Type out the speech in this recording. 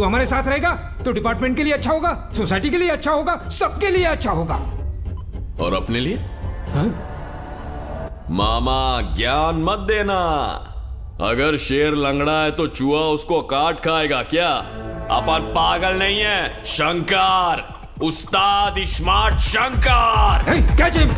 तू हमारे साथ रहेगा तो डिपार्टमेंट के लिए अच्छा होगा सोसाइटी के लिए अच्छा होगा सबके लिए अच्छा होगा। और अपने लिए? हाँ? मामा ज्ञान मत देना। अगर शेर लंगड़ा है तो चूहा उसको काट खाएगा क्या? अपन पागल नहीं है शंकर। उस्ताद स्मार्ट शंकर। क्या हिम